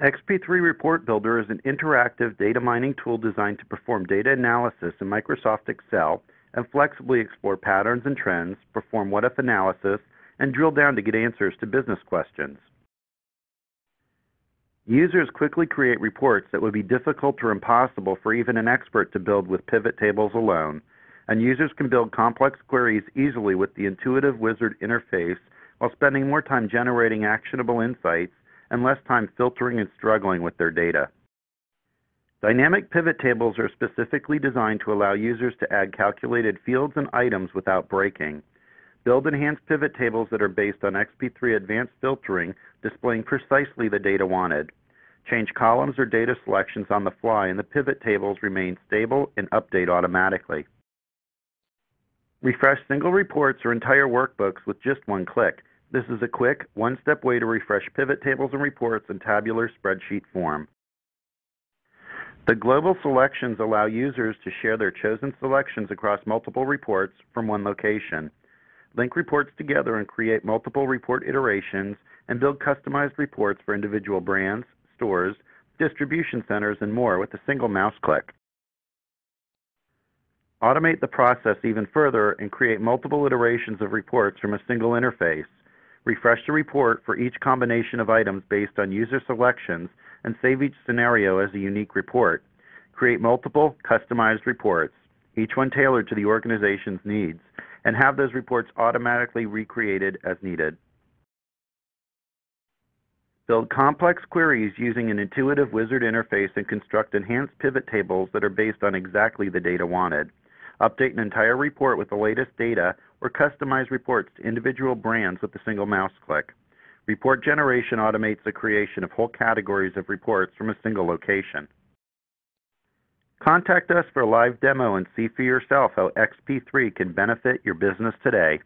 XP3 Report Builder is an interactive data mining tool designed to perform data analysis in Microsoft Excel and flexibly explore patterns and trends, perform what-if analysis, and drill down to get answers to business questions. Users quickly create reports that would be difficult or impossible for even an expert to build with pivot tables alone, and users can build complex queries easily with the intuitive wizard interface while spending more time generating actionable insights and less time filtering and struggling with their data. Dynamic pivot tables are specifically designed to allow users to add calculated fields and items without breaking. Build enhanced pivot tables that are based on XP3 advanced filtering, displaying precisely the data wanted. Change columns or data selections on the fly, and the pivot tables remain stable and update automatically. Refresh single reports or entire workbooks with just one click. This is a quick, one-step way to refresh pivot tables and reports in tabular spreadsheet form. The global selections allow users to share their chosen selections across multiple reports from one location. Link reports together and create multiple report iterations and build customized reports for individual brands, stores, distribution centers, and more with a single mouse click. Automate the process even further and create multiple iterations of reports from a single interface. Refresh the report for each combination of items based on user selections and save each scenario as a unique report. Create multiple customized reports, each one tailored to the organization's needs, and have those reports automatically recreated as needed. Build complex queries using an intuitive wizard interface and construct enhanced pivot tables that are based on exactly the data wanted. Update an entire report with the latest data or customize reports to individual brands with a single mouse click. Report generation automates the creation of whole categories of reports from a single location. Contact us for a live demo and see for yourself how XP3 can benefit your business today.